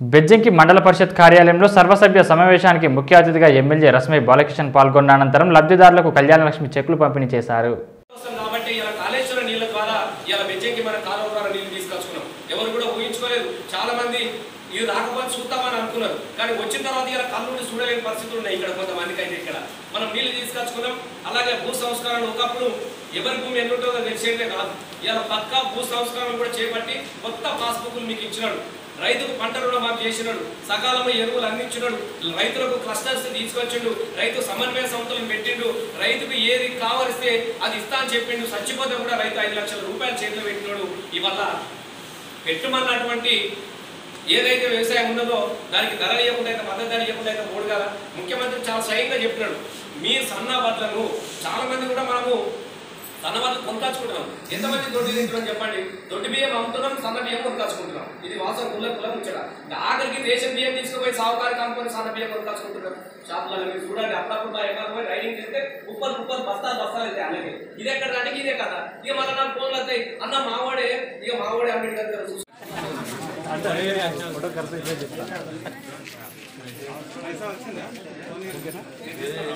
బెజ్జంకి మండల పరిషత్ కార్యాలయంలో సర్వసభ్య సమావేశానికి ముఖ్య అతిథిగా ఎమ్మెల్యే రస్మై బాలకిషన్ పాల్గొన్న అనంతరం లబ్ధిదారులకు కళ్యాణలక్ష్మి చెక్కులు పంపిణీ చేశారు. కోసం ఇది రాకపోతే చూద్దామని అనుకున్నారు. కానీ వచ్చిన తర్వాత ఇలా కళ్ళు చూడలేని పరిస్థితులు ఉన్నాయి ఇక్కడ కొంతమందికి అయితే ఇక్కడ. నీళ్ళు తీసుకొచ్చుకున్నాం. అలాగే భూ సంస్కరణ ఒకప్పుడు ఎవరి భూమి ఎన్ని ఉంటుందో తెలిసేదే కాదు. ఇలా పక్కా భూ సంస్కరణ కూడా చేపట్టి కొత్త పాస్బుక్లు మీకు ఇచ్చినాడు. రైతుకు పంట రుణమాఫీ చేసినాడు. సకాలంలో ఎరువులు అందించినాడు. రైతులకు క్లస్టర్స్ తీసుకొచ్చిండు. రైతు సమన్వయ సంస్థలను పెట్టిండు. రైతుకు ఏది కావలిస్తే అది ఇస్తా అని చెప్పిండు. చచ్చిపోతే కూడా రైతు ఐదు లక్షల రూపాయలు చేతిలో పెట్టినాడు. ఇవల్ల పెట్టుమన్నటువంటి ఏదైతే వ్యవసాయం ఉన్నదో దానికి ధర ఇవ్వకుండా అయితే మద్దతు ధర ఇవ్వకుండా అయితే మూడు కదా? ముఖ్యమంత్రి చాలా స్వయంగా చెప్పినాడు. మీ సన్న బట్టలను చాలా మంది కూడా మనము సన్న బట్టలు కొనుక్కొచ్చుకుంటున్నాం. ఎంతమంది దొడ్డి తింటున్నాం చెప్పండి? దొడ్డి బియ్యం అమ్ముతున్నాం సన్న బియ్యం కొనుక్కొచ్చుకుంటున్నాం. ఇది వాసన కుల కుల ముచ్చట. ఆఖరికి రేషన్ బియ్యం తీసుకుపోయి సాగుకారికి కానుకొని సన్న బియ్యం కొనుక్కొచ్చుకుంటున్నాం షాపులలో మీరు చూడండి అప్పుడప్పుడు మా ఎక్కడ పోయి రైడింగ్ చేస్తే ఉప్పలు కుప్పలు బస్తాలు బస్తాలు అయితే అలాగే ఇది ఎక్కడ అంటే ఇదే కదా ఇక మళ్ళీ నాకు ఫోన్లు వస్తాయి. అన్న మావాడే ఇక మావాడే అంబేద్కర్ గారు చూసి